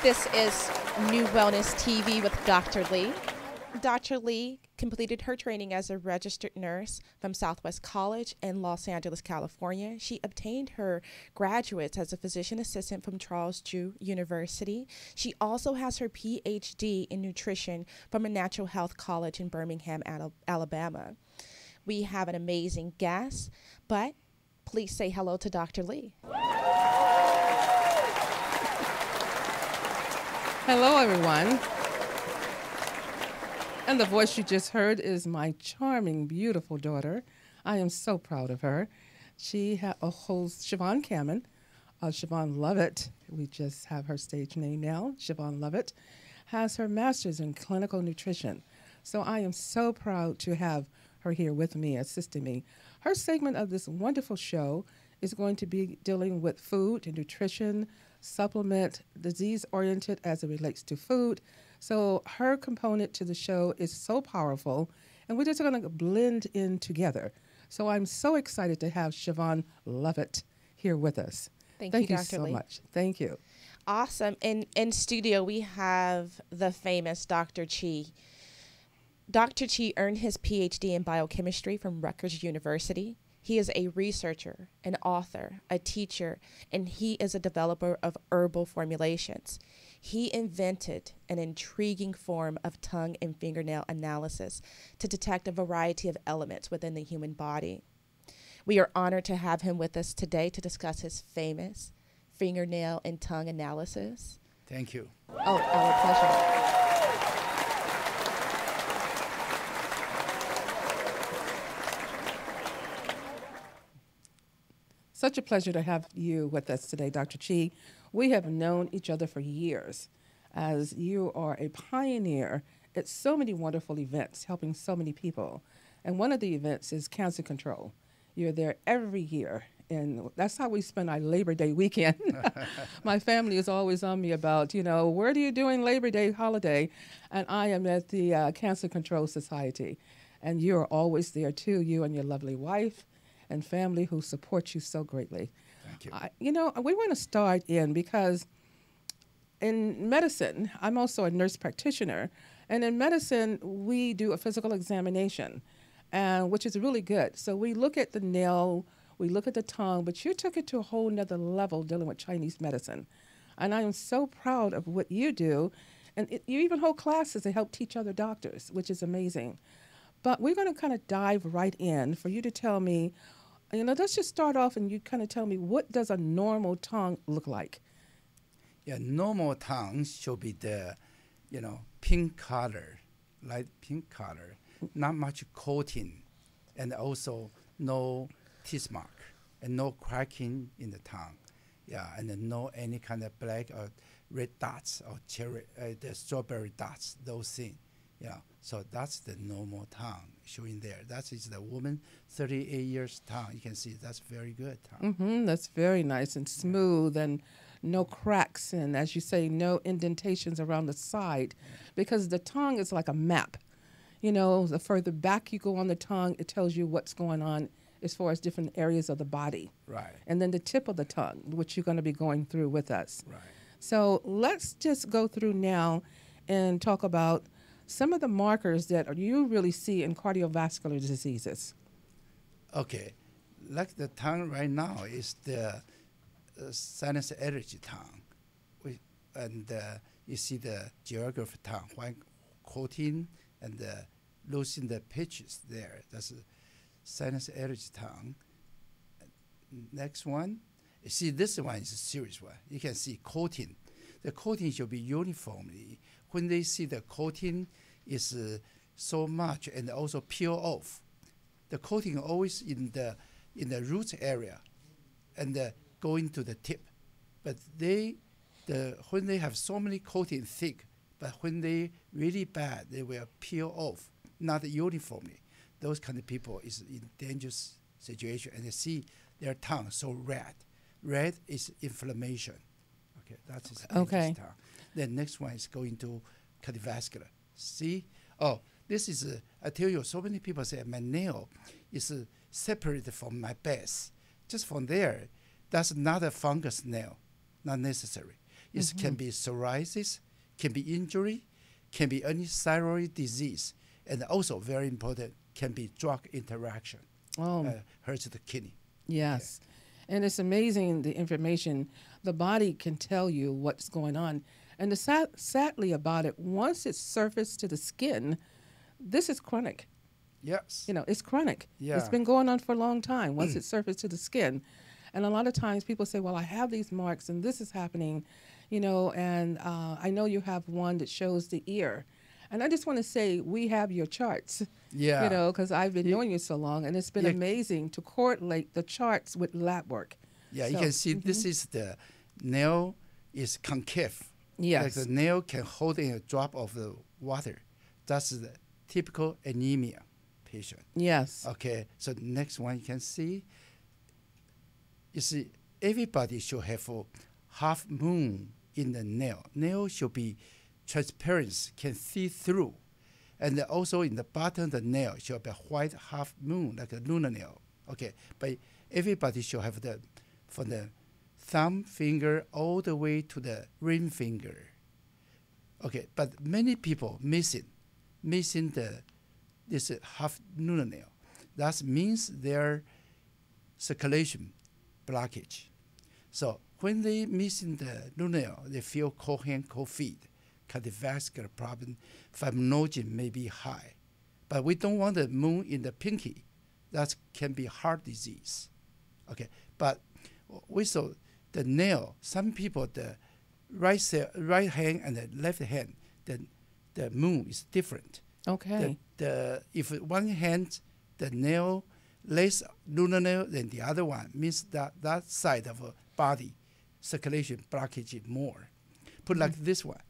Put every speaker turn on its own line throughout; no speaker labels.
This is NuWellness TV with Dr. Lee. Dr. Lee completed her training as a registered nurse from Southwest College in Los Angeles, California. She obtained her graduates as a physician assistant from Charles Drew University. She also has her PhD in nutrition from a natural health college in Birmingham, Alabama. We have an amazing guest, but please say hello to Dr. Lee.
Hello, everyone. And the voice you just heard is my charming, beautiful daughter. I am so proud of her. She ha- holds Shievon Cammon, uh, Shievon Lovett. We just have her stage name now. Shievon Lovett has her master's in clinical nutrition. So I am so proud to have her here with me, assisting me. Her segment of this wonderful show is going to be dealing with food and nutrition, supplement, disease oriented as it relates to food. So her component to the show is so powerful, and we're just going to blend in together. So I'm so excited to have Shievon Lovett here with us.
Thank,
Thank
you,
you,
Dr.
so
Lee.
much. Thank you.
Awesome. In in studio we have the famous Dr. Chi. Dr. Chi earned his PhD in biochemistry from Rutgers University. He is a researcher, an author, a teacher, and he is a developer of herbal formulations. He invented an intriguing form of tongue and fingernail analysis to detect a variety of elements within the human body. We are honored to have him with us today to discuss his famous fingernail and tongue analysis.
Thank you.
Oh, our pleasure.
Such a pleasure to have you with us today, Dr. Chi. We have known each other for years as you are a pioneer at so many wonderful events, helping so many people. And one of the events is cancer control. You're there every year, and that's how we spend our Labor Day weekend. My family is always on me about, you know, where are you doing Labor Day holiday? And I am at the uh, Cancer Control Society. And you're always there too, you and your lovely wife and family who support you so greatly.
Thank you.
I, you know, we want to start in because in medicine, I'm also a nurse practitioner, and in medicine, we do a physical examination, and which is really good. So we look at the nail, we look at the tongue, but you took it to a whole nother level dealing with Chinese medicine. And I am so proud of what you do. And it, you even hold classes to help teach other doctors, which is amazing. But we're going to kind of dive right in for you to tell me, you know, let's just start off and you kind of tell me what does a normal tongue look like?
Yeah, normal tongue should be the, you know, pink color, light pink color, not much coating, and also no teeth mark and no cracking in the tongue. Yeah, and no any kind of black or red dots or cherry, uh, the strawberry dots, those things. Yeah, so that's the normal tongue showing there. That is the woman, 38 years tongue. You can see that's very good tongue.
hmm that's very nice and smooth and no cracks and, as you say, no indentations around the side because the tongue is like a map. You know, the further back you go on the tongue, it tells you what's going on as far as different areas of the body.
Right,
And then the tip of the tongue, which you're going to be going through with us.
right.
So let's just go through now and talk about some of the markers that you really see in cardiovascular diseases.
Okay, like the tongue right now is the uh, sinus allergy tongue. We, and uh, you see the geography tongue, white coating and uh, losing the pitches there. That's sinus allergy tongue. Next one, you see this one is a serious one. You can see coating. The coating should be uniformly. When they see the coating is uh, so much and also peel off, the coating always in the in the root area and uh, going to the tip. But they, the when they have so many coating thick, but when they really bad, they will peel off, not uniformly. Those kind of people is in dangerous situation, and they see their tongue so red. Red is inflammation. Okay, that is dangerous
Okay.
tongue. Then next one is going to cardiovascular. See, oh, this is uh, I tell you, so many people say my nail is uh, separated from my base. Just from there, that's not a fungus nail, not necessary. It can be psoriasis, can be injury, can be any thyroid disease, and also very important can be drug interaction.
Oh,
Uh, hurts the kidney.
yes. And it's amazing the information the body can tell you what's going on. And the sad, sadly about it, once it's surfaced to the skin, this is chronic.
Yes.
You know, it's chronic.
Yeah.
It's been going on for a long time once it's surfaced to the skin. And a lot of times people say, well, I have these marks and this is happening, you know, and uh, I know you have one that shows the ear. And I just want to say, we have your charts,
Yeah.
you know, because I've been knowing you so long, and it's been
Yeah.
amazing to correlate the charts with lab work.
Yeah, you can see this mm-hmm. is the nail is concave.
Yes.
Like the nail can hold in a drop of the water. That's the typical anemia patient.
Yes.
Okay, so next one you can see. You see, everybody should have a half moon in the nail. Nail should be transparent, can see through. And also in the bottom of the nail should be a white half moon, like a lunar nail. Okay, but everybody should have the from the thumb finger all the way to the ring finger. Okay, but many people missing, missing the this half lunar nail. That means their circulation blockage. So when they missing the lunar nail, they feel cold hand, cold feet, cardiovascular problem, fibrinogen may be high. But we don't want the moon in the pinky. That can be heart disease. Okay, but we saw the nail. Some people the right right hand and the left hand, the the moon is different.
Okay.
The, the if one hand the nail less lunar nail than the other one means that that side of a body circulation blockage more. Put like mm-hmm. this one,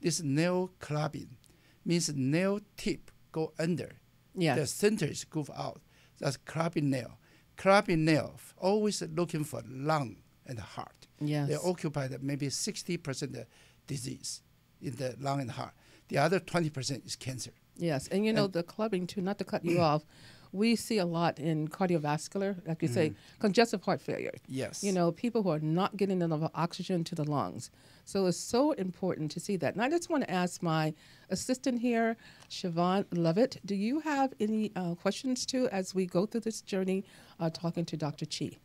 this nail clubbing means nail tip go under. Yeah.
The
center is groove out. That's clubbing nail. Clubbing nail always looking for lung and heart.
Yes.
They occupy the maybe 60% of disease in the lung and heart. The other 20% is cancer.
Yes, and you know the clubbing too. Not to cut you mm. off, we see a lot in cardiovascular, like you say, mm. congestive heart failure.
Yes.
You know, people who are not getting enough oxygen to the lungs. So it's so important to see that. And I just want to ask my assistant here, Shievon Lovett, do you have any uh, questions too as we go through this journey uh, talking to Dr. Chi?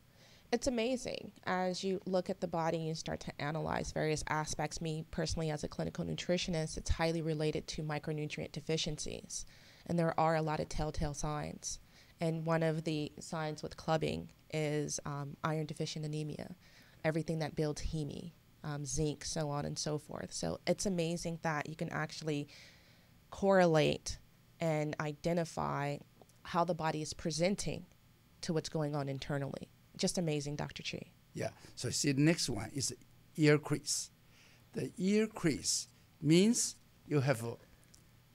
It's amazing as you look at the body and start to analyze various aspects. Me personally, as a clinical nutritionist, it's highly related to micronutrient deficiencies. And there are a lot of telltale signs. And one of the signs with clubbing is um, iron deficient anemia, everything that builds heme, um, zinc, so on and so forth. So it's amazing that you can actually correlate and identify how the body is presenting to what's going on internally. Just amazing, Dr. Chi.
Yeah. So see, the next one is ear crease. The ear crease means you have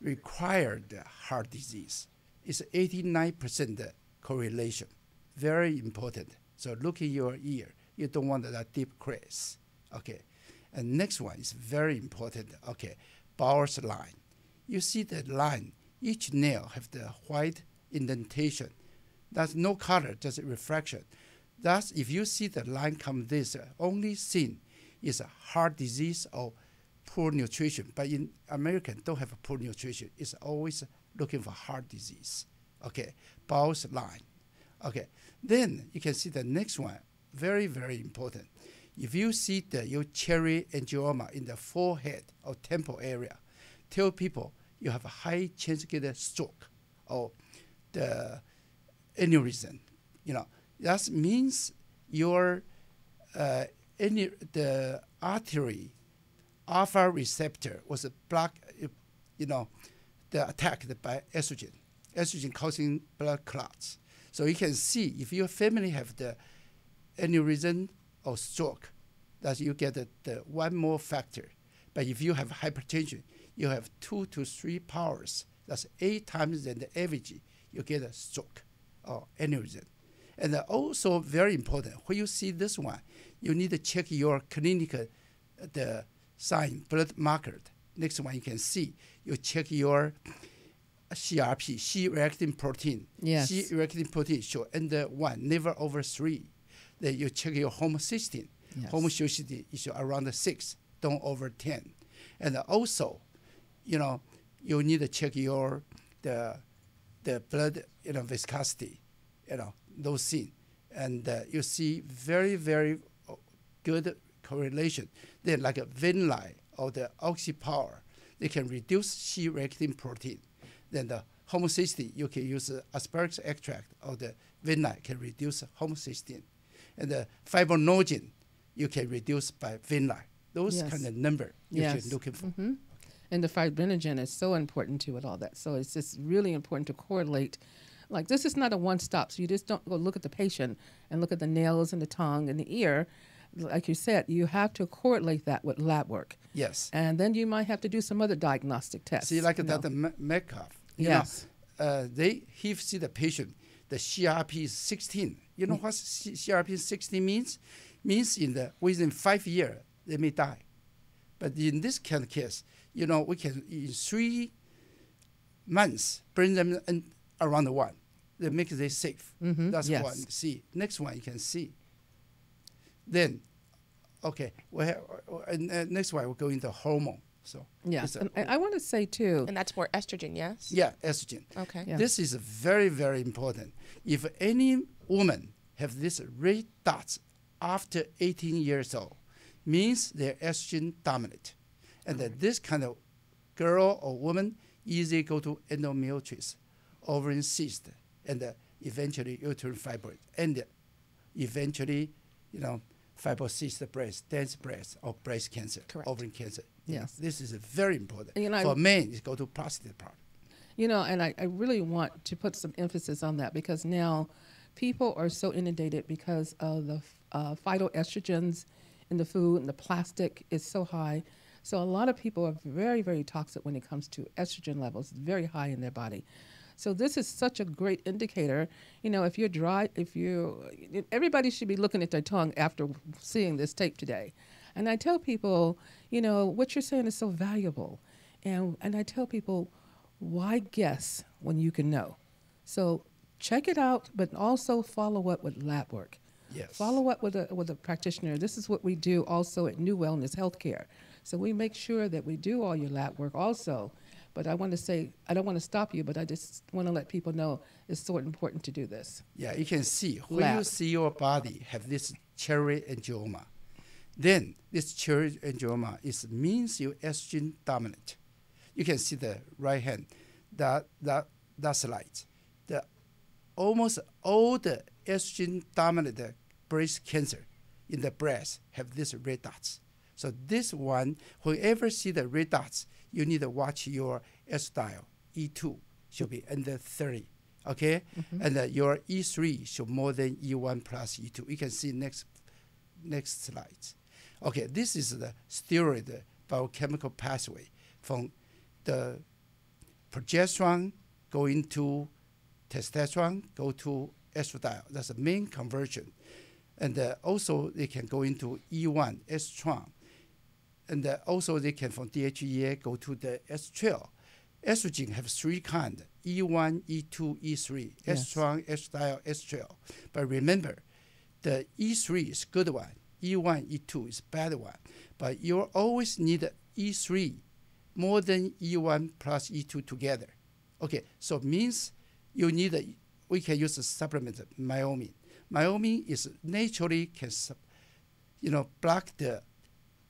required heart disease. It's 89% correlation. Very important. So look in your ear. You don't want that deep crease. Okay. And next one is very important. Okay. Beau's line. You see the line. Each nail have the white indentation. That's no color, just reflection. Thus, if you see the line come this, only thing is a heart disease or poor nutrition. But in American, don't have poor nutrition. It's always looking for heart disease. Okay, Beau's line. Okay, then you can see the next one. Very, very important. If you see the your cherry angioma in the forehead or temple area, tell people you have a high chance to get a stroke or the aneurysm. You know, that means your uh, any the artery alpha receptor was blocked. You know, the attacked by estrogen, estrogen causing blood clots. So you can see if your family have the aneurysm or stroke, that you get the, the one more factor. But if you have hypertension, you have two to three powers. That's eight times than the average. You get a stroke or aneurysm. And also very important, when you see this one, you need to check your clinical uh, the sign blood marker. Next one you can see, you check your CRP, C-reacting protein.
Yes.
C-reacting protein show under one, never over three. Then you check your homocysteine.
Yes.
Homocysteine is around six. don't over 10. And also, you know, you need to check your the the blood you know viscosity, you know those things, and uh, you see very very uh, good correlation. Then like a Vinli or the oxypower, they can reduce C-reactin protein. Then the homocysteine, you can use asparagus extract or the Vinli can reduce homocysteine. And the fibrinogen, you can reduce by Vinli. Those
Yes.
kind of number you
Yes.
should looking for.
hmm And the fibrinogen is so important too, with all that. So it's just really important to correlate. Like this is not a one stop. So you just don't go look at the patient and look at the nails and the tongue and the ear. Like you said, you have to correlate that with lab work,
Yes.
and then you might have to do some other diagnostic tests.
See, like. Dr. Me- Metcalf,
Yes.
know, uh, they he see the patient, the CRP is 16. You
Mm.
know what CRP 60 means? Means in the within five years they may die. But in this kind of case, you know, we can in three months bring them in around the one. That makes they safe.
Mhm,
That's
yes.
one. See, next one you can see. Then, okay, we have, and, uh, next one we'll go into hormone. So
Yes,
a-
and I, I want to say too.
And that's more estrogen, yes?
yeah, estrogen.
Okay.
Yeah.
This is very, very important. If any woman have this red dots after 18 years old, means they're estrogen dominant. And that this kind of girl or woman easily go to endometriosis, ovarian cyst, and uh, eventually uterine fibroid, and uh, eventually, you know, fibrocyst breast, dense breast, or breast cancer,
Correct.
ovarian cancer.
Yes.
this is very important.
You know, I-
For men, it's go to prostate problem.
You know, and I, I really want to put some emphasis on that because now people are so inundated because of the uh, phytoestrogens in the food and the plastic is so high. So a lot of people are very, very toxic when it comes to estrogen levels, very high in their body. So this is such a great indicator. You know, if you're dry, if you, everybody should be looking at their tongue after seeing this tape today. And I tell people, you know, what you're saying is so valuable. And, and I tell people, why guess when you can know? So check it out, but also follow up with lab work.
Yes.
Follow up with a with a practitioner. This is what we do also at NuWellness Healthcare. So we make sure that we do all your lab work also. But I want to say I don't want to stop you, but I just want to let people know it's so important to do this.
Yeah, you can see when you see your body have this cherry angioma, then this cherry angioma is means you estrogen dominant. You can see the right hand, that that that slide, almost all the estrogen dominant breast cancer in the breast have these red dots. So this one, whoever see the red dots, you need to watch your estradiol E2 should be under 30, okay? And uh, your E3 should more than E1 plus E2. You can see next next slide. Okay, this is the steroid biochemical pathway from the progesterone going to testosterone, go to estradiol. That's the main conversion. And uh, also they can go into E1, estrone. And uh, also they can from DHEA go to the estradiol. Estrogen have three kinds, E1, E2, E3,
Yes.
estrone, estradiol, estriol. But remember, the E3 is good one, E1, E2 is bad one. But you always need E3 more than E1 plus E2 together. Okay, so means you need a, we can use a supplement Myomin. Myomin is naturally can you know block the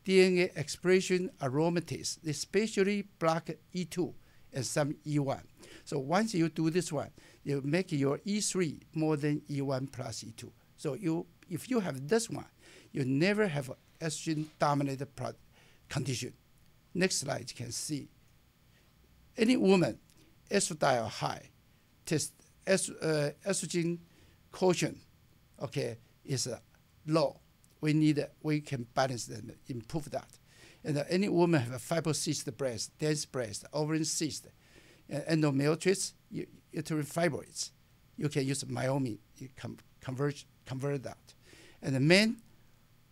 DNA expression aromatase, especially block E2 and some E1. So once you do this one, you make your E3 more than E1 plus E2. So you, if you have this one, you never have estrogen dominated condition. Next slide, you can see. Any woman, estradiol high, test, est, uh, estrogen quotient, okay, is uh, low. We need, we can balance and improve that. And uh, any woman have a fibrocyst breast, dense breast, ovarian cyst, uh, endometriosis, uterine fibroids, you can use Myomin, you com- convert, convert that. And the men,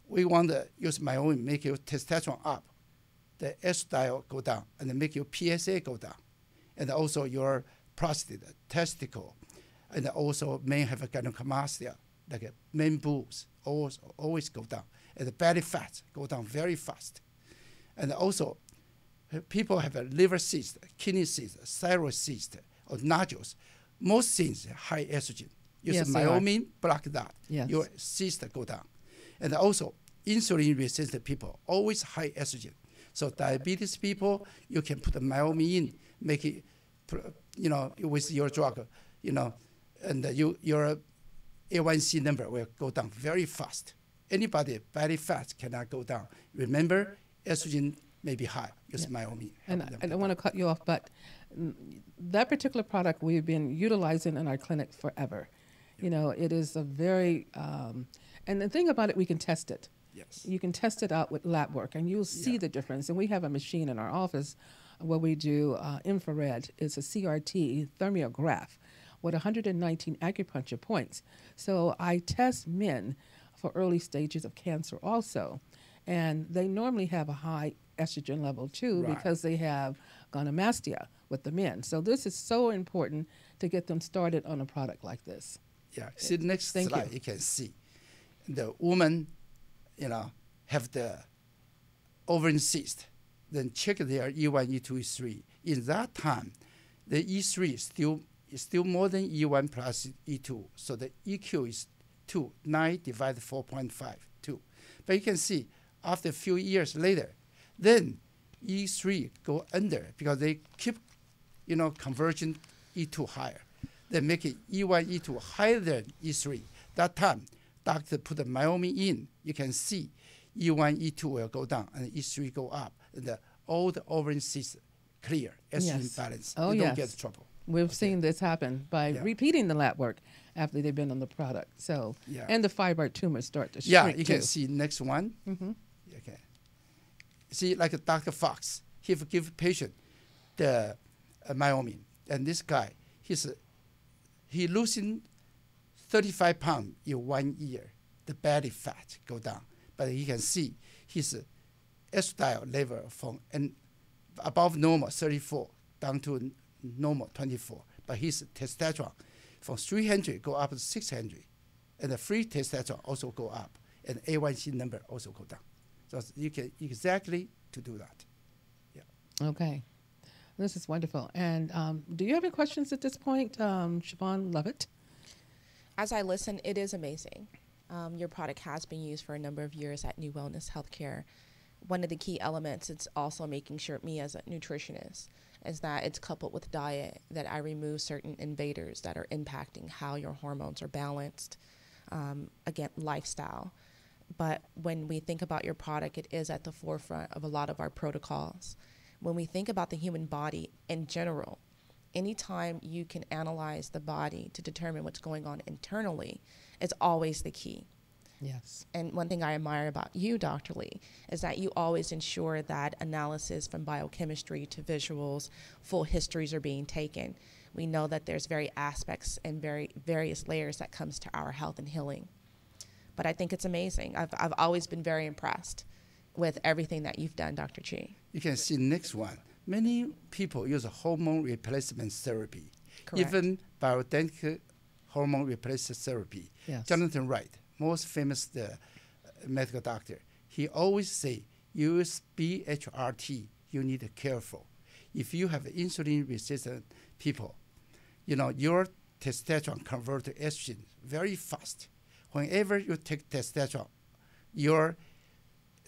we want to use Myomin, make your testosterone up, the estradiol go down, and make your PSA go down, and also your prostate, testicle, and also men have a gynecomastia, like a men boobs, always, always go down, and the belly fat go down very fast. And also, people have a liver cyst, kidney cyst, thyroid cyst, or nodules. Most things high estrogen. Use
Yes,
Myomin, block that.
Yes.
Your cyst go down. And also, insulin resistant people always high estrogen. So diabetes people, you can put the Myomin in, make it, you know, with your drug, you know, and you your A1C number will go down very fast. Anybody very fast cannot go down. Remember, estrogen may be high. Use Myomin.
And,
Help them
I-
don't
want to cut you off, but mm, that particular product we've been utilizing in our clinic forever. You know, it is a very, um, and the thing about it, we can test it.
Yes.
You can test it out with lab work, and you'll see
Yeah.
the difference. And we have a machine in our office where we do uh, infrared. It's a CRT thermograph with 119 acupuncture points. So I test men for early stages of cancer also, and they normally have a high estrogen level too
Right.
because they have gynecomastia with the men. So this is so important to get them started on a product like this.
Yeah. See the next
Thank
slide.
you.
You. can see the woman, you know, have the ovarian cyst. Then check their E E1, E2, E3. In that time, the E3 is still is still more than E1 plus E2. So the EQ is two. Nine divided 4.5, two. But you can see after a few years later, then E3 go under because they keep, you know, conversion E2 higher. They make it E E1, E2 higher than E3. That time, doctor put the Myomin in. You can see E1, E2 will go down and E3 go up. The, all the cysts clear, estrogen
Yes.
balance.
Oh,
you don't get trouble.
We've seen this happen by
Yeah.
repeating the lab work after they've been on the product. So,
Yeah.
and the fibroid tumors start to shrink
Yeah, you can see next one.
Mm-hmm.
Okay. See, like a Dr. Fox, he give patient the uh, Myomin, and this guy, he's uh, he losing 35 pounds in one year. The belly fat go down, but you can see his estradiol level from and above normal 34 down to normal 24, but his testosterone from 300 go up to 600, and the free testosterone also go up, and A1C number also go down. So you can exactly to do that.
Okay. This is wonderful. And um, do you have any questions at this point, um, Shievon Lovett?
As I listen, it is amazing. Um, your product has been used for a number of years at NuWellness Healthcare. One of the key elements, it's also making sure me as a nutritionist, is that it's coupled with diet, that I remove certain invaders that are impacting how your hormones are balanced, um, again, lifestyle. But when we think about your product, it is at the forefront of a lot of our protocols. When we think about the human body in general, anytime you can analyze the body to determine what's going on internally, is always the key.
Yes.
And one thing I admire about you, Dr. Lee, is that you always ensure that analysis from biochemistry to visuals, full histories are being taken. We know that there's very aspects and very various layers that comes to our health and healing. But I think it's amazing. I've, I've always been very impressed with everything that you've done, Dr. Chi.
You can see next one. Many people use hormone replacement therapy,
Correct.
even bioidentical hormone replacement therapy.
Yes.
Jonathan Wright, most famous uh, medical doctor, he always say use BHRT. You need to careful. If you have insulin resistant people, you know your testosterone convert to estrogen very fast. Whenever you take testosterone, your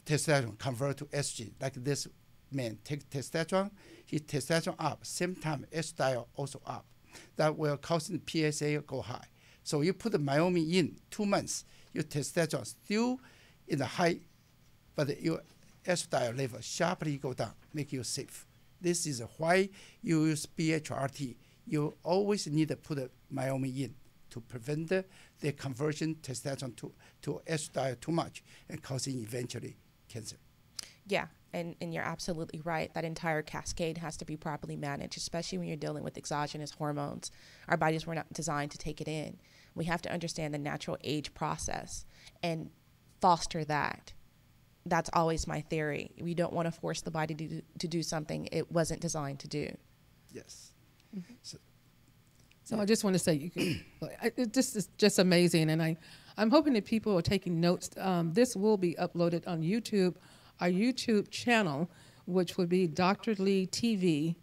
testosterone convert to estrogen. Like this man take testosterone, his testosterone up, same time estradiol also up. That will cause the PSA go high. So you put the Myomin in two months, your testosterone still in the high, but your estradiol level sharply go down, make you safe. This is why you use BHRT. You always need to put Myomin in to prevent the, the conversion testosterone to, to estradiol too much and causing eventually cancer.
Yeah, and, and you're absolutely right. That entire cascade has to be properly managed, especially when you're dealing with exogenous hormones. Our bodies were not designed to take it in. We have to understand the natural age process and foster that. That's always my theory. We don't want to force the body to do, to do something it wasn't designed to do.
Yes.
So I just want to say, you can, it, this is just amazing, and I, I'm hoping that people are taking notes. Um, this will be uploaded on YouTube our YouTube channel, which would be Dr. Lee TV.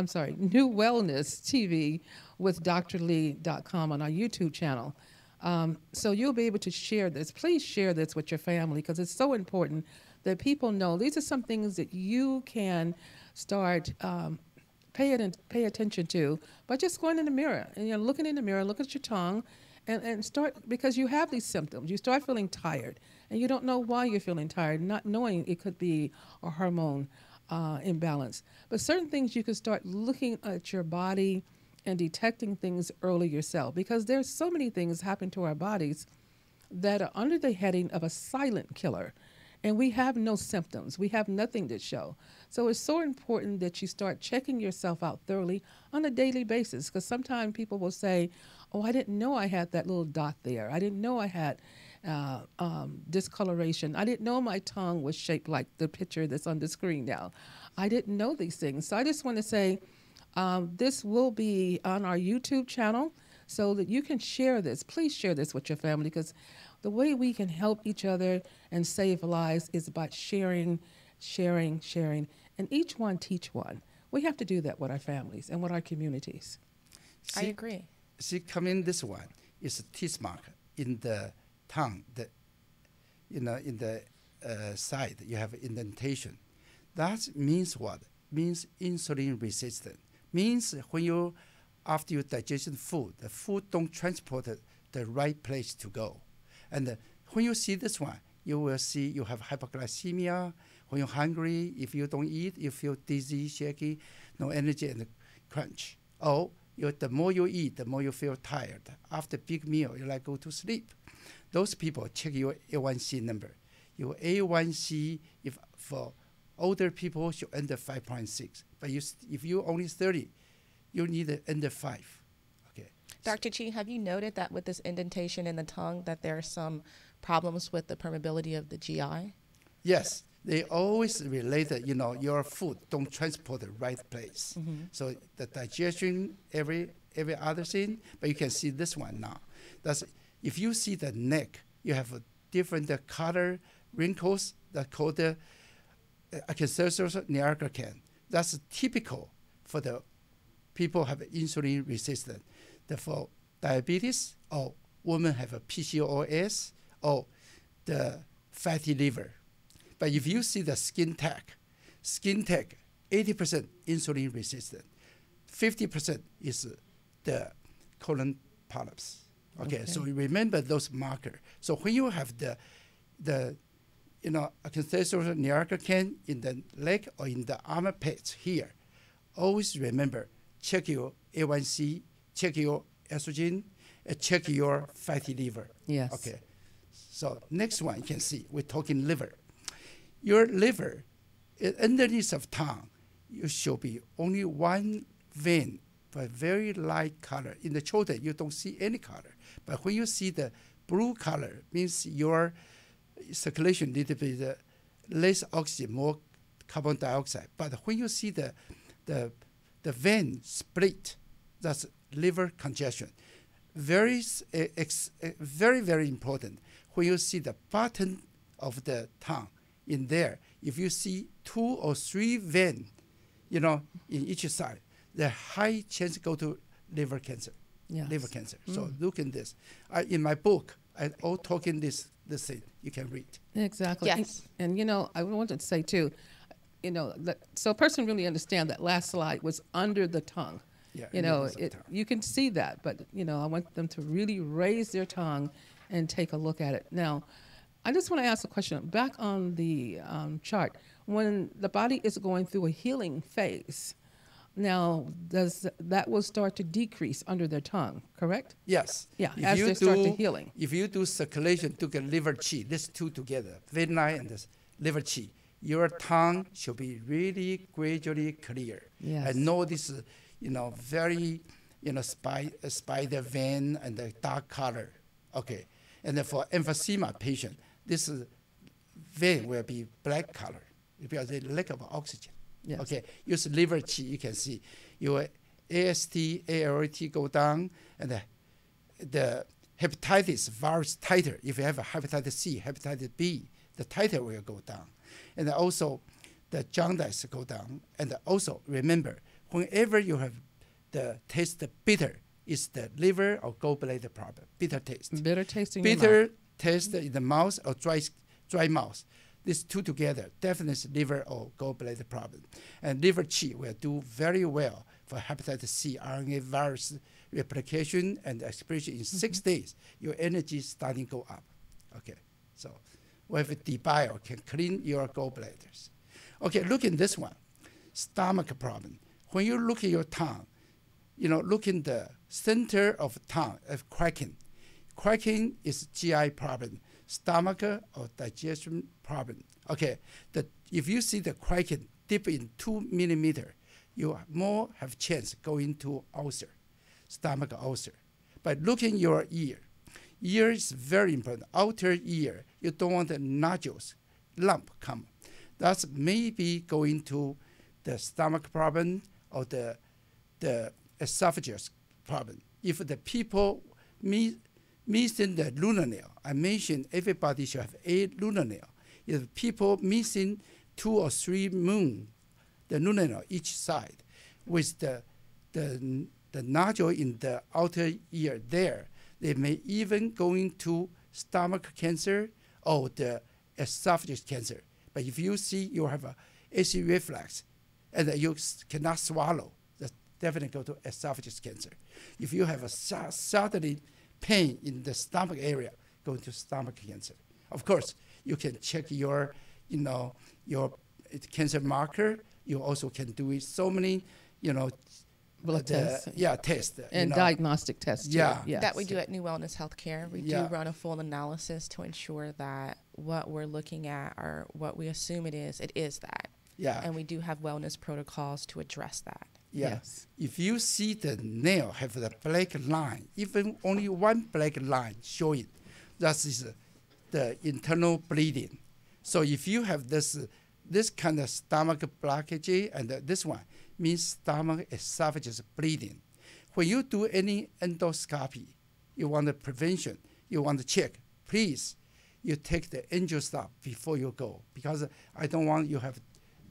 I'm sorry, NuWellness TV with drlee.com on our YouTube channel. Um, so you'll be able to share this. Please share this with your family because it's so important that people know these are some things that you can start um, pay it pay attention to by just going in the mirror and you're looking in the mirror, look at your tongue, and, and start because you have these symptoms. You start feeling tired, and you don't know why you're feeling tired, not knowing it could be a hormone uh, imbalance. But certain things you can start looking at your body and detecting things early yourself because there's so many things happen to our bodies that are under the heading of a silent killer and we have no symptoms. We have nothing to show. So it's so important that you start checking yourself out thoroughly on a daily basis because sometimes people will say, Oh, I didn't know I had that little dot there. I didn't know I had uh, um, discoloration. I didn't know my tongue was shaped like the picture that's on the screen now. I didn't know these things. So I just want to say um, this will be on our YouTube channel so that you can share this. Please share this with your family because the way we can help each other and save lives is by sharing, sharing, sharing, and each one teach one. We have to do that with our families and with our communities.
I agree.
See, coming this one is a teeth mark in the tongue, the, you know, in the uh, side, you have indentation. That means what? Means insulin resistant. Means when you, after you digest food, the food don't transport the right place to go. And when you see this one, you will see you have hypoglycemia. When you're hungry, if you don't eat, you feel dizzy, shaky, no energy, and crunch. Or you, the more you eat, the more you feel tired. After big meal, you like go to sleep. Those people check your A1C number. Your A1C, if for older people, should under 5.6. But you, if you only 30, you need under 5. Okay.
Dr. Chi, have you noted that with this indentation in the tongue that there are some problems with the permeability of the GI?
Yes, they always related, you know, your food don't transport the right place. Mm-hmm. So the digestion, every every other thing, but you can see this one now. That's if you see the neck, you have a different color wrinkles that called the uh, acanthosis nigricans. That's typical for the people have insulin resistance Therefore, diabetes or women have a PCOS or the fatty liver. But if you see the skin tag, skin tag, 80% insulin resistant, 50% is the colon polyps. Okay, okay. so remember those markers. So when you have the the you know acanthosis nigricans in the leg or in the armpit here, always remember check your A1C check your estrogen, and check your fatty liver.
Yes.
Okay. So next one you can see we're talking liver. Your liver, underneath of tongue, you should be only one vein, but very light color. In the children, you don't see any color. But when you see the blue color, means your circulation little bit less oxygen, more carbon dioxide. But when you see the the the vein split, that's liver congestion. Very, ex, very, very important. When you see the bottom of the tongue in there, if you see two or three veins, you know, in each side, the high chance go to liver cancer. Yes. Liver cancer. Mm. So look in this. I, in my book, I all talking this this thing. You can read.
Exactly.
Yes.
And, and you know, I wanted to say too, you know, that, so a person really understand that last slide was under the tongue.
Yeah,
you know, it, you can see that, but you know, I want them to really raise their tongue and take a look at it. Now, I just want to ask a question. Back on the um, chart, when the body is going through a healing phase, now does that will start to decrease under their tongue, correct?
Yes.
Yeah, if as they do, start to healing.
If you do circulation to get Liver Chi, these two together, vein line and this Liver Chi, your tongue should be really gradually clear.
Yes.
And know this you know, very, you know, spy, spider vein and the dark color. Okay. And then for emphysema patient, this vein will be black color because the lack of oxygen.
Yes.
Okay. Use Liver Chi, you can see your AST, ALT go down, and the, the hepatitis virus titer, if you have a hepatitis C, hepatitis B, the titer will go down. and also the jaundice go down. And also remember, whenever you have the taste bitter, it's the liver or gallbladder problem. Bitter taste.
Bitter taste in your
bitter taste in the mouth or dry dry mouth. These two together definitely liver or gallbladder problem. And Liver Chi will do very well for hepatitis C RNA virus replication and expression in 6
Mm-hmm.
days. Your energy starting to go up. Okay, so with debio can clean your gallbladders. Okay, look in this one, stomach problem. When you look at your tongue, you know, look in the center of tongue of cracking. Cracking is GI problem, stomach or digestion problem. Okay, the, if you see the cracking deep in two millimeter, you more have chance going to ulcer, stomach ulcer. But look in your ear. Ear is very important. Outer ear, you don't want the nodules, lump come. That's maybe going to the stomach problem or the the esophagus problem. If the people miss, missing the lunar nail, I mentioned everybody should have a lunar nail. If people missing two or three moon, the lunar nail each side, with the the the nodule in the outer ear there, they may even go into stomach cancer or the esophagus cancer. But if you see you have a acid reflux and that you cannot swallow, that's definitely go to esophagus cancer. If you have a su- suddenly pain in the stomach area, going to stomach cancer. Of course, you can check your, you know, your uh, cancer marker. You also can do it so many, you know,
Blood
the-
tests.
Yeah, test. you
And
know.
diagnostic tests. too.
Yeah.
Yes.
that we do at NuWellness Healthcare. We
Yeah.
do run a full analysis to ensure that what we're looking at or what we assume it is, it is that.
Yeah,
And we do have wellness protocols to address that.
Yeah.
Yes.
If you see the nail have the black line, even only one black line showing, that is uh, the internal bleeding. So if you have this uh, this kind of stomach blockage and uh, this one means stomach esophagus bleeding. When you do any endoscopy, you want the prevention, you want to check, please, you take the Angiostop before you go because I don't want you have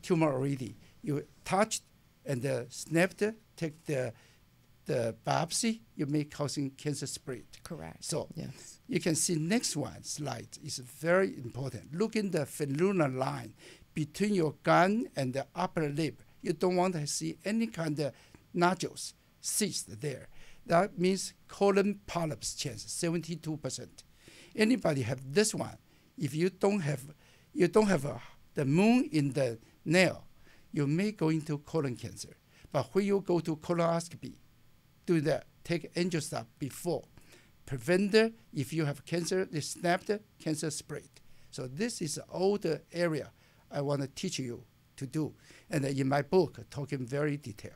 tumor already. You touched and uh, snapped, take the the biopsy, you may causing cancer spread.
Correct.
So
Yes.
you can see next one slide is very important. Look in the frenulum line between your gun and the upper lip. You don't want to see any kind of nodules, cysts there. That means colon polyps chance, 72%. Anybody have this one? If you don't have, you don't have a, the moon in the nail, you may go into colon cancer. But when you go to colonoscopy, do that. Take Angiostop before. Prevent the, if you have cancer, they snap the cancer spread. So this is all the area I want to teach you to do. And in my book, talking very detailed.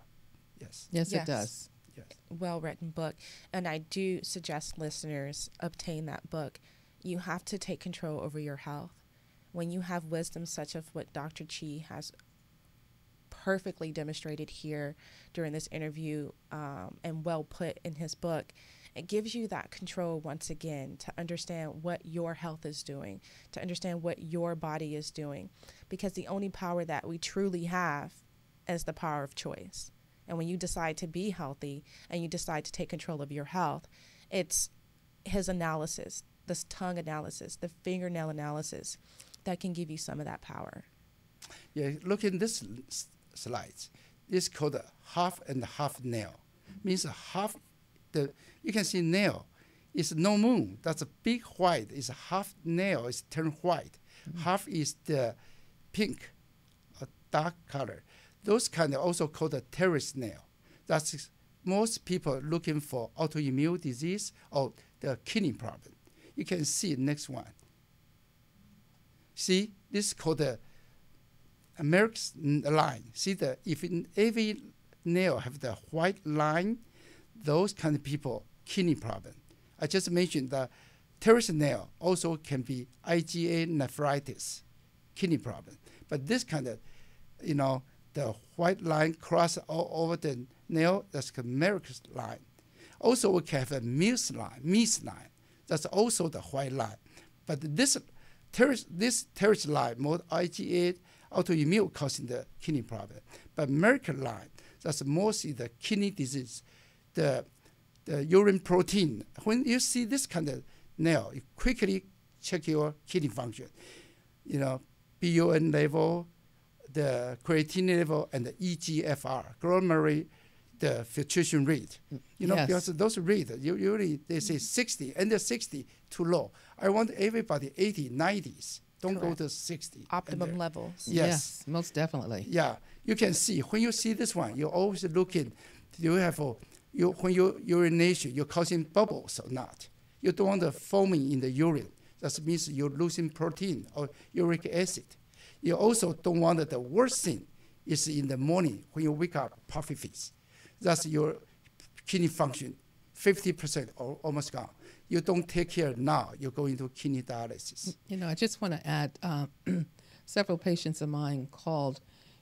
Yes.
Yes,
Yes.
it does.
Yes.
well written book. And I do suggest listeners obtain that book. You have to take control over your health. When you have wisdom such as what Dr. Chi has perfectly demonstrated here during this interview um, and well put in his book, it gives you that control once again to understand what your health is doing, to understand what your body is doing. Because the only power that we truly have is the power of choice. And when you decide to be healthy and you decide to take control of your health, it's his analysis, this tongue analysis, the fingernail analysis that can give you some of that power.
Yeah, look in this slides. This called a half and half nail. Means a half the you can see nail is no moon. That's a big white. Is half nail it's turned white. Half is the pink, a dark color. Those kind of also called a Terry's nail. That's most people looking for autoimmune disease or the kidney problem. You can see next one. See, this is called the America's line. See the if every nail have the white line, those kind of people kidney problem. I just mentioned the Terry's nail also can be IgA nephritis, kidney problem. But this kind of, you know, the white line cross all over the nail, that's called America's line. Also, we can have a Mills line, Mills line. That's also the white line. But this terrorist, this terrorist line, more IgA, autoimmune causing the kidney problem. But Merck line, that's mostly the kidney disease, the the urine protein. When you see this kind of nail, you quickly check your kidney function. You know, BUN level, the creatinine level, and the EGFR, glomerular the filtration rate. Mm. You know,
Yes.
because those rate, you usually they say 60, under 60 too low. I want everybody 80, 90s. Don't
Correct.
go to 60.
Optimum
And,
levels.
Yes.
most definitely.
yeah, you can see when you see this one, you're always looking. You have a, you when you urination, you're causing bubbles or not. You don't want the foaming in the urine. That means you're losing protein or uric acid. You also don't want the worst thing is in the morning when you wake up, puffy face. That's your kidney function, 50% or almost gone. You don't take care now, you're going to kidney dialysis.
You know, I just want to add uh, several patients of mine called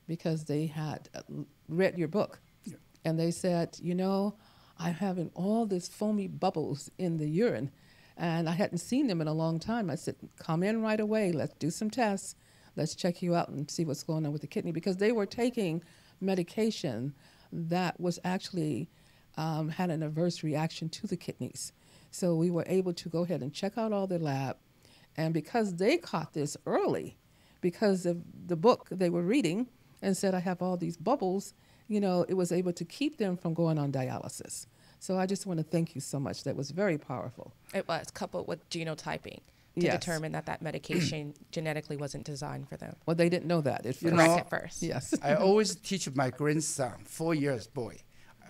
because they had uh, read your book
Yeah.
and they said, you know, I'm having all these foamy bubbles in the urine and I hadn't seen them in a long time. I said, come in right away. Let's do some tests. Let's check you out and see what's going on with the kidney because they were taking medication that was actually um, had an adverse reaction to the kidneys. So we were able to go ahead and check out all their lab. And because they caught this early, because of the book they were reading and said, I have all these bubbles, you know, it was able to keep them from going on dialysis. So I just want to thank you so much. That was very powerful.
It was coupled with genotyping to
Yes.
determine that that medication genetically wasn't designed for them.
Well, they didn't know that at
You
first.
know,
at first.
yes.
I always teach my grandson, four years boy,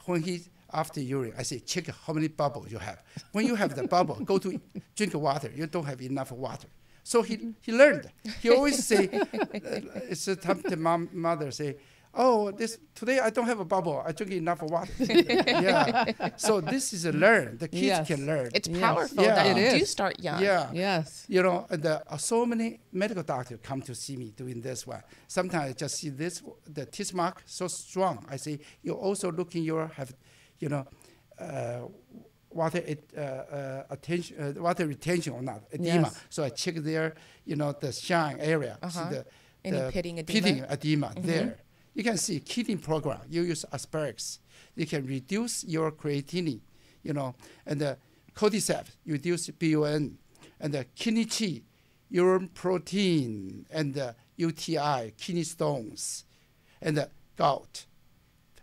when he after urine, I say check how many bubbles you have. When you have the bubble, go to drink water. You don't have enough water. So he, he learned. He always say, it's a time the mom mother say, oh this today I don't have a bubble. I drink enough water. yeah. So this is a learn. The kids
Yes.
can learn.
It's
Yes.
powerful
Yeah.
that
It
you do start young.
yeah.
Yes.
You know, and uh, so many medical doctors come to see me doing this one. Sometimes I just see this, the teeth mark so strong. I say, you also looking your have, you know, uh, water it, uh, uh, attention, uh, water retention or not, edema.
Yes.
So I check there, you know, the shine area.
Uh-huh.
See the,
Any
the
pitting edema?
pitting edema there. You can see kidney program. You use asparagus. You can reduce your creatinine, you know, and the cordyceps reduce BUN, and the kidney chi, urine protein, and the UTI, kidney stones, and the gout,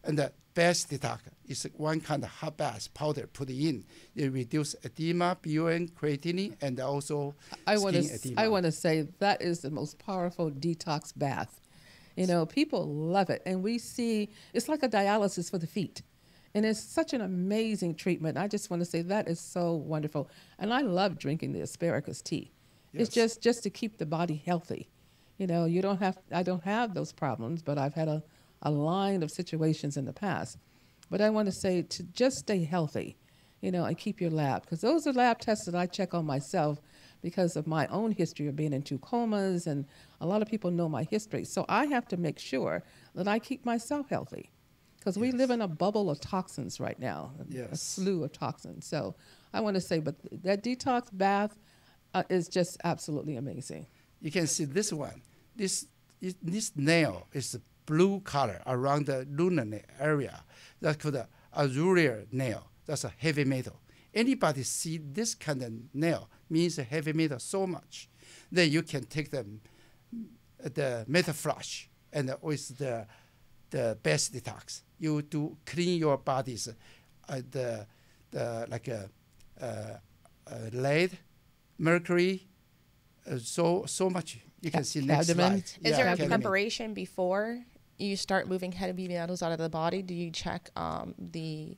and the best detox is one kind of hot bath powder put in. It reduce edema, BUN, creatinine, and also
I wanna,
edema.
I want to say that is the most powerful detox bath. You know, people love it, and we see it's like a dialysis for the feet, and it's such an amazing treatment. I just want to say that is so wonderful, and I love drinking the asparagus tea. It's just just to keep the body healthy. You know, you don't have. I don't have those problems, but I've had a, a line of situations in the past. But I want to say to just stay healthy, you know, and keep your lab because those are lab tests that I check on myself because of my own history of being in two comas, and a lot of people know my history. So I have to make sure that I keep myself healthy because we live in a bubble of toxins right now, a- a slew of toxins. So I want to say, but that detox bath uh, is just absolutely amazing.
you can see this one. This this nail is blue color around the lunar area. That's called a azurial nail. That's a heavy metal. Anybody see this kind of nail means a heavy metal so much, then you can take the the metal flush and with the the best detox. You do clean your bodies, uh, the the like a, uh, uh, lead, mercury, uh, so so much. You can see next
Cadmium.
slide.
Is
Yeah,
there a preparation before you start moving heavy metals out of the body? Do you check um, the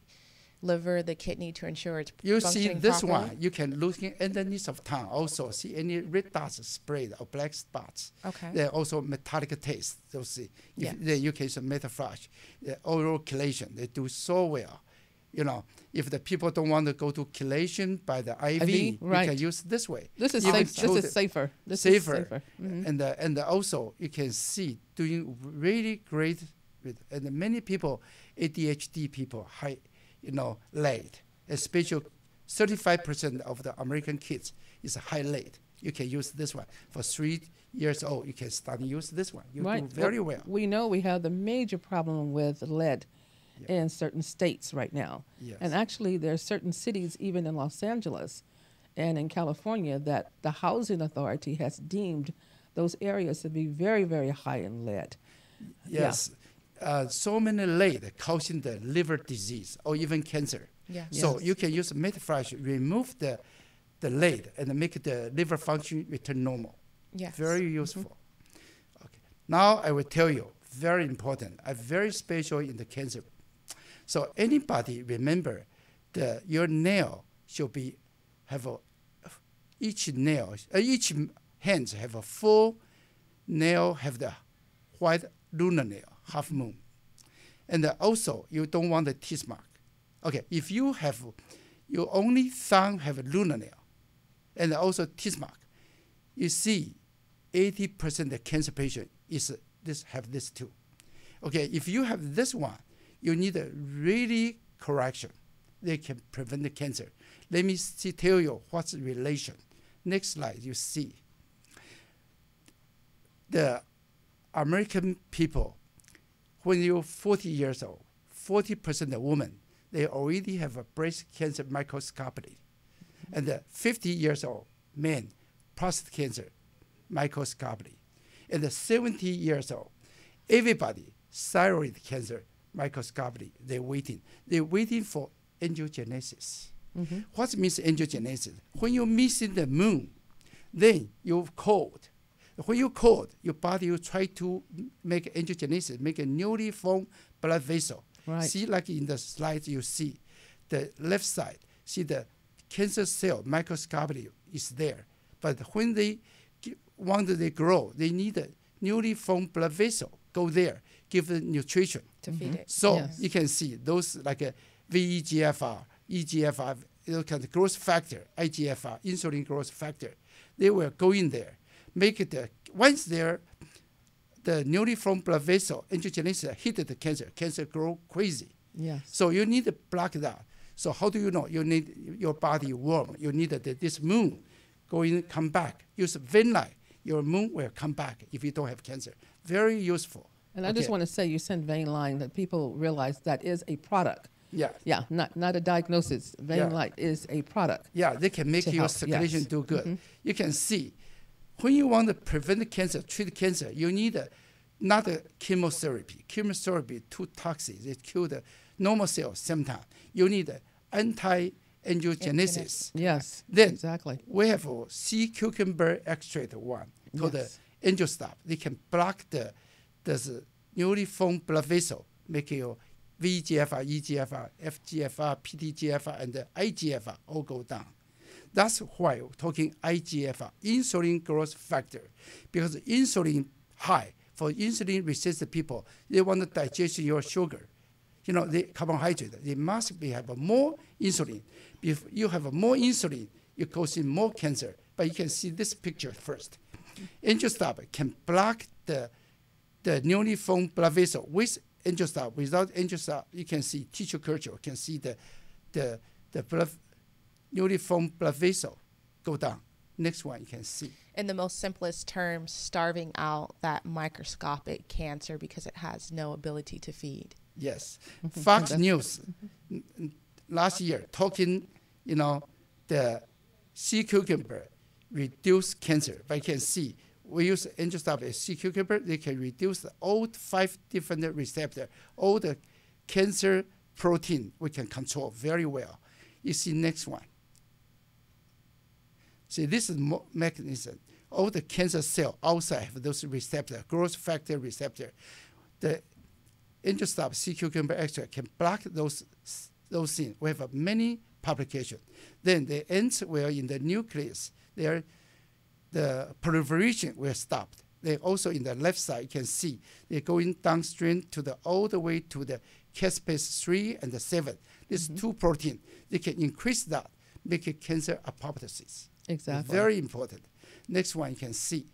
liver, the kidney to ensure it's
You see this
properly?
one, you can look in underneath of tongue also see any red dots sprayed or black spots.
Okay.
There also metallic taste. You'll see. If
Yeah.
Then you can use metal flush. The oral chelation, they do so well. You know, if the people don't want to go to chelation by the IV, you
right.
can use this way.
This is safe. This is safer. This
safer.
is safer. Mhm.
and uh, and also you can see doing really great with and many people ADHD people high you know late especially 35% of the American kids is high late You can use this one. For three years old, you can start to use this one. You
right.
do very
well. We know we have the major problem with lead
Yeah.
in certain states right now.
Yes.
And actually, there are certain cities, even in Los Angeles and in California, that the housing authority has deemed those areas to be very, very high in lead. Yeah.
Yes. Uh, so many lead causing the liver disease or even cancer.
Yes.
So
Yes.
you can use Metal Flush, remove the, the lead and make the liver function return normal.
Yes.
Very useful. Okay. Now I will tell you, very important, a very special in the cancer. So anybody remember the your nail should be have a each nail uh, each hands have a full nail have the white lunar nail half moon, and also you don't want the teeth mark. Okay, if you have your only thumb have a lunar nail, and also teeth mark, you see 80% of cancer patient is this have this too. Okay, if you have this one, you need a really correction. They can prevent the cancer. Let me see, tell you what's the relation. Next slide, you see. The American people, when you're 40 years old, 40% of women, they already have a breast cancer microscopically. And the 50 years old men, prostate cancer microscopically. And the 70 years old, everybody, thyroid cancer microscopically, they're waiting. They're waiting for angiogenesis. Mm-hmm. What means angiogenesis? When you're missing the moon, then you're cold. When you're cold, your body will try to make angiogenesis, make a newly formed blood vessel.
Right.
See, like in the slides you see, the left side, see the cancer cell microscopically is there. But when they want they grow, they need a newly formed blood vessel. Go there, give the nutrition.
To feed it.
So
Yes.
you can see those like a VEGFR, EGFR, you know, kind of growth factor, IGFR, insulin growth factor. They will go in there, make it. Uh, once there, the newly formed blood vessel angiogenesis hit the cancer. Cancer grow crazy.
Yes.
So you need to block that. So how do you know? You need your body warm. You need the, this moon going come back. Use vein light. Your moon will come back if you don't have cancer. Very useful.
And I just want to say, you send vein light that people realize that is a product.
Yeah.
Yeah, not not a diagnosis. Vein
Yeah.
light is a product.
Yeah, they can make your
help,
circulation
yes.
do good. Mm-hmm. You can see when you want to prevent cancer, treat cancer, you need a, not a chemotherapy. Chemotherapy too toxic. It kill the normal cells sometimes. You need a anti-angiogenesis.
Yes.
Then
exactly.
we have a sea cucumber extract one called
Yes.
the angiostop. They can block the the newly formed blood vessel, make your VEGFR, EGFR, FGFR, PTGFR, and IGFR all go down. That's why talking IGFR, insulin growth factor, because insulin high for insulin resistant people, they want to digest your sugar. You know, the carbohydrate, they must be have more insulin. If you have more insulin, you cause more cancer. But you can see this picture first. Angiostop can block the the newly formed blood vessel with angiostop. Without angiostop, you can see tissue culture, you can see the the the blood newly formed blood vessel go down. Next one you can see.
In the most simplest terms, starving out that microscopic cancer because it has no ability to feed.
Yes. Fox News n- n- last year talking, you know, the sea cucumber reduce cancer. But you can see we use angiostop as sea cucumber, they can reduce all five different receptor, all the cancer protein we can control very well. You see next one. See, this is mechanism. All the cancer cell outside have those receptor, growth factor receptor. The Angiostop sea cucumber extract can block those those things. We have many publications. Then the ends will in the nucleus. There, the proliferation will stop. They also in the left side you can see they're going downstream to the all the way to the caspase three and the seven. These two protein they can increase that, make a cancer apoptosis.
Exactly.
Very important. Next one you can see.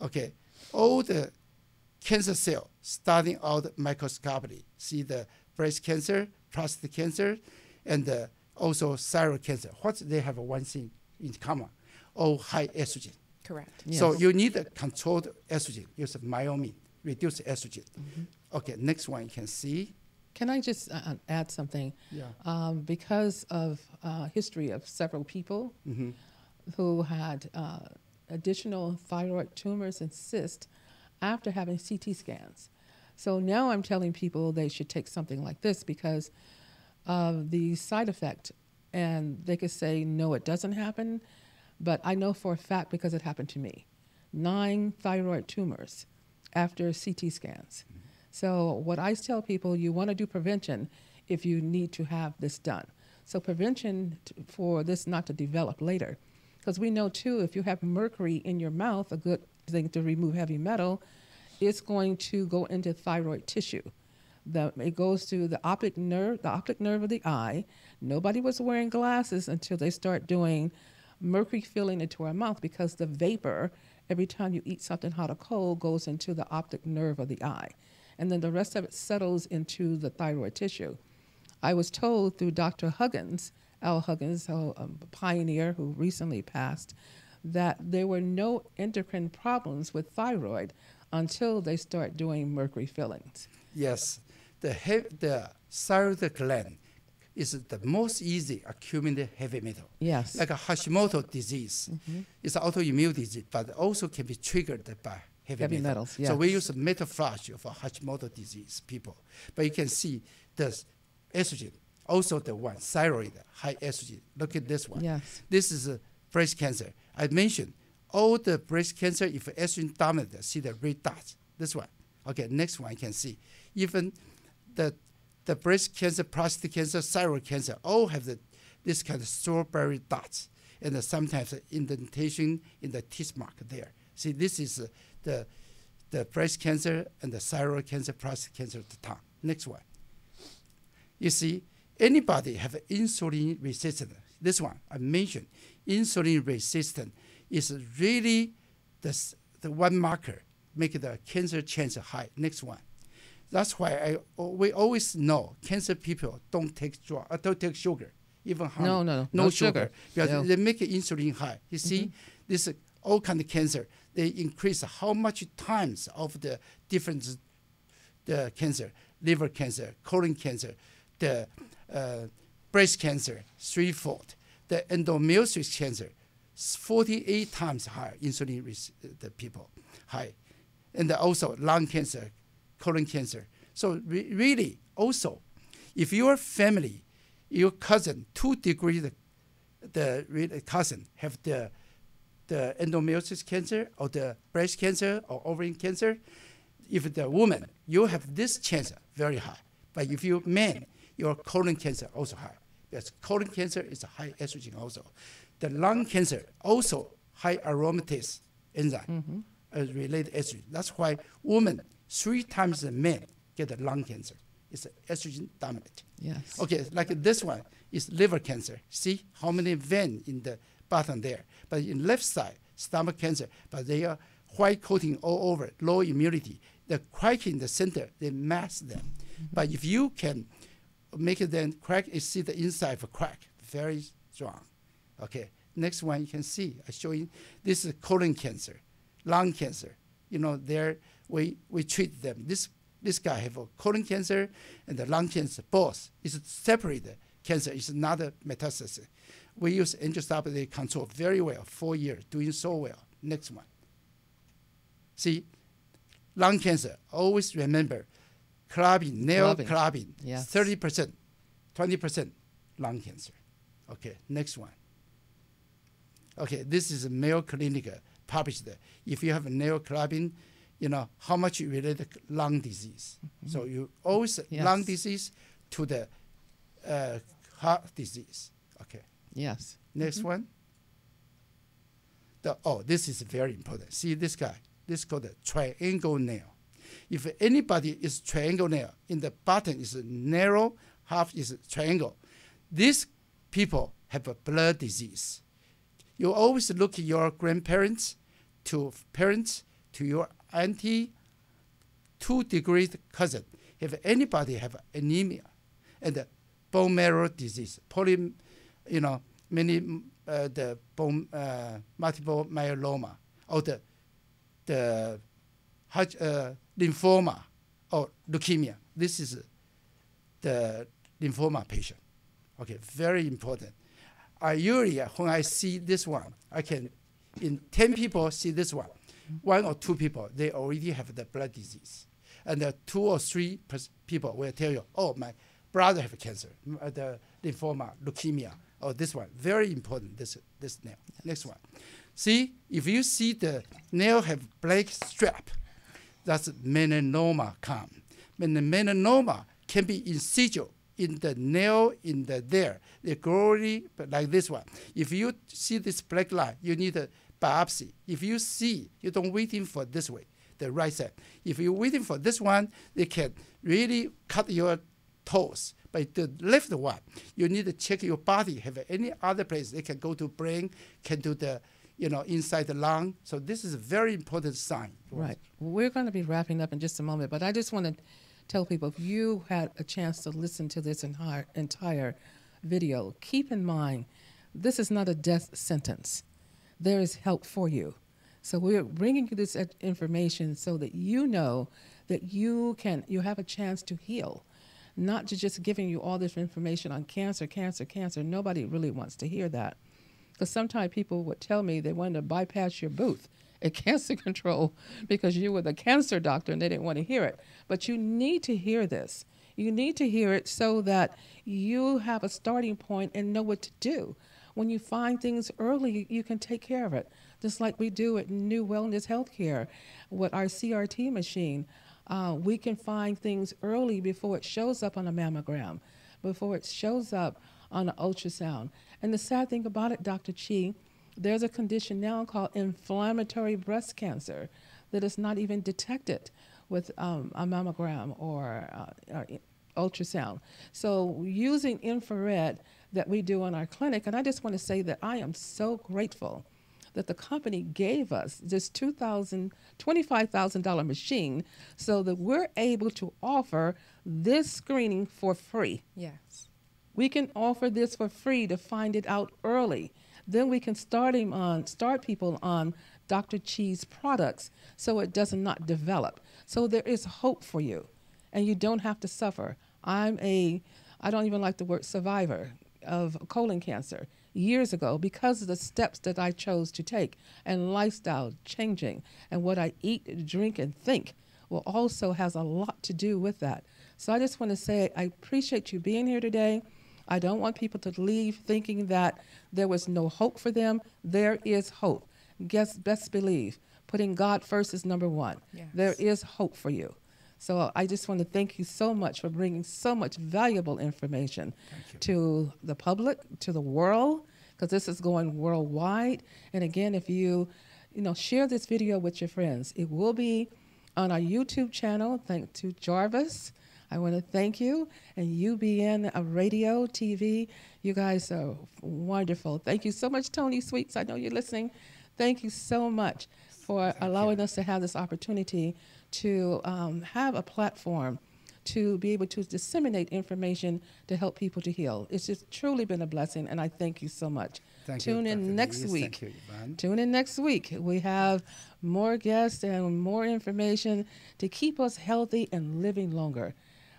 Okay, all the cancer cell starting out microscopically. See the breast cancer, prostate cancer, and uh, also thyroid cancer. What they have one thing in common. All high estrogen.
Correct.
So you need a controlled estrogen. Use Myomin, reduce estrogen. Okay, next one you can see.
Can I just uh, uh, add something?
Yeah.
Um, because of uh, history of several people
Mhm.
who had uh, additional thyroid tumors and cysts after having CT scans. So now I'm telling people they should take something like this because of the side effect. And they could say, no, it doesn't happen. But I know for a fact because it happened to me nine thyroid tumors after CT scans. So, what I tell people, you want to do prevention if you need to have this done. So, prevention t- for this not to develop later. Because we know too, if you have mercury in your mouth, a good thing to remove heavy metal, it's going to go into thyroid tissue. The, it goes to the optic nerve, the optic nerve of the eye. Nobody was wearing glasses until they start doing mercury filling into our mouth because the vapor, every time you eat something hot or cold, goes into the optic nerve of the eye. And then the rest of it settles into the thyroid tissue. I was told through Dr. Huggins, Hal Huggins, a pioneer who recently passed, that there were no endocrine problems with thyroid until they start doing mercury fillings.
Yes, the he- the thyroid gland is the most easy accumulate heavy metal.
Yes.
Like a Hashimoto disease, mm-hmm. it's an autoimmune disease, but also can be triggered by heavy,
Heavy
metal.
metals,
So we
yes.
use metal flush for Hashimoto disease people. But you can see the estrogen, also the one thyroid, high estrogen. Look at this one.
Yes.
This is a breast cancer. I mentioned all the breast cancer, if estrogen dominant, see the red dots. This one. Okay, next one you can see. Even the the breast cancer, prostate cancer, thyroid cancer, all have the, this kind of strawberry dots. And sometimes indentation in the teeth mark there. See, this is the the breast cancer and the thyroid cancer, prostate cancer of the tongue. Next one. You see, anybody have insulin resistance. This one I mentioned, insulin resistant is really the, the one marker make the cancer chance high. Next one. That's why I we always know cancer people don't take drug, uh, don't take sugar, even honey.
No, no,
no,
no
sugar,
sugar.
because
No. Mm-hmm.
they make insulin high. You see, this uh, all kind of cancer they increase how much times of the different the cancer, liver cancer, colon cancer, the uh, breast cancer, threefold, the endometriosis cancer, 48 times higher insulin res- the people high, and also lung cancer, colon cancer. So re- really, also, if your family, your cousin, two degrees the, the cousin have the the endometriosis cancer or the breast cancer or ovarian cancer, if the woman, you have this chance very high. But if you man, your colon cancer also high. Because colon cancer is a high estrogen also. The lung cancer also high aromatase enzyme uh, related estrogen. That's why women three times the men get the lung cancer. It's estrogen dominant.
Yes.
Okay, like this one is liver cancer. See how many vein in the bottom there. But in left side, stomach cancer, but they are white coating all over, low immunity. The crack in the center, they mask them. Mm-hmm. But if you can make it then crack, you see the inside of a crack, very strong. Okay, next one you can see, I show you, this is colon cancer, lung cancer. You know, there we, we treat them. This this guy have a colon cancer and the lung cancer, both. It's separate cancer. It's not a metastasis. We use angiosuppressant control very well, four years, doing so well. Next one. See, lung cancer, always remember, clubbing, nail
Clubbing. Yes.
30%, 20% lung cancer. Okay, next one. Okay, this is a Mayo Clinic published. If you have a nail clubbing, you know how much you relate to lung disease. So you always
Yes.
lung disease to the uh, heart disease. Okay,
Yes.
next one. The, oh, this is very important. See this guy. This is called the triangle nail. If anybody is triangle nail, in the bottom is a narrow, half is a triangle. These people have a blood disease. You always look at your grandparents, to parents, to your auntie, two degrees cousin. If anybody have anemia and bone marrow disease, poly, you know, many uh, the bone uh, multiple myeloma or the the uh, lymphoma or leukemia. This is the lymphoma patient. Okay, very important. I usually, when I see this one, I can, in 10 people see this one, one or two people, they already have the blood disease. And the two or three people will tell you, oh, my brother have cancer, uh, the lymphoma, leukemia, or this one. Very important, this, this nail. Next one. See, if you see the nail have black strap, that's melanoma come. When the melanoma can be incisional in the nail in the there. Growing but like this one. If you see this black line, you need a biopsy. If you see, you don't waiting for this way, the right side. If you're waiting for this one, they can really cut your toes. But the left one, you need to check your body. Have any other place they can go to brain, can do the, you know, inside the lung. So this is a very important sign.
Right. We're going to be wrapping up in just a moment, but I just want to tell people if you had a chance to listen to this entire entire video, keep in mind this is not a death sentence. There is help for you. So we're bringing you this information so that you know that you can you have a chance to heal, not to just giving you all this information on cancer, cancer, cancer. Nobody really wants to hear that. Because sometimes people would tell me they wanted to bypass your booth at cancer control because you were the cancer doctor and they didn't want to hear it. But you need to hear this. You need to hear it so that you have a starting point and know what to do. When you find things early, you can take care of it. Just like we do at NuWellness Healthcare with our CRT machine. Uh, we can find things early before it shows up on a mammogram, before it shows up on an ultrasound. And the sad thing about it, Dr. Chi, there's a condition now called inflammatory breast cancer that is not even detected with um, a mammogram or, uh, or ultrasound. So, using infrared that we do in our clinic, and I just want to say that I am so grateful that the company gave us this $2,000, $25,000 machine so that we're able to offer this screening for free.
Yes.
We can offer this for free to find it out early. Then we can start him on start people on Dr. Chi's products so it does not develop. So there is hope for you and you don't have to suffer. I'm a I don't even like the word survivor of colon cancer years ago because of the steps that I chose to take and lifestyle changing and what I eat, drink and think will also has a lot to do with that. So I just want to say I appreciate you being here today. I don't want people to leave thinking that there was no hope for them. There is hope. Guess best believe putting God first is number one.
Yes.
There is hope for you. So I just want to thank you so much for bringing so much valuable information to the public, to the world, because this is going worldwide. And again, if you, you know, share this video with your friends, it will be on our YouTube channel. Thank to Jarvis. I want to thank you and UBN uh, Radio, TV. You guys are wonderful. Thank you so much, Tony Sweets. I know you're listening. Thank you so much for allowing us to have this opportunity to um, have a platform to be able to disseminate information to help people to heal. It's just truly been a blessing, and I thank you so much.
Thank you,
Tune in
Dr.
next
Lee.
week.
Thank you, Yvonne.
Tune in next week. We have more guests and more information to keep us healthy and living longer.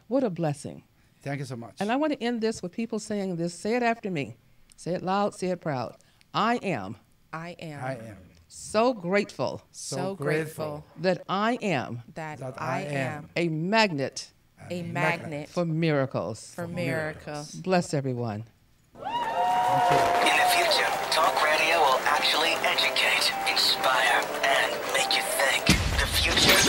What a blessing.
Thank you so much.
And I want to end this with people saying this. Say it after me. Say it loud, say it proud. I am
I am
I am
so grateful
so, grateful
that I am
that,
That
I
I
am
am
a magnet
a magnet
for miracles.
for miracles.
Bless everyone.
In the future, talk radio will actually educate, inspire, and make you think. The future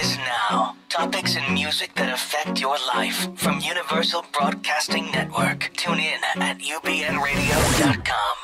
is now. Topics and music that affect your life from Universal Broadcasting Network. Tune in at ubnradio.com.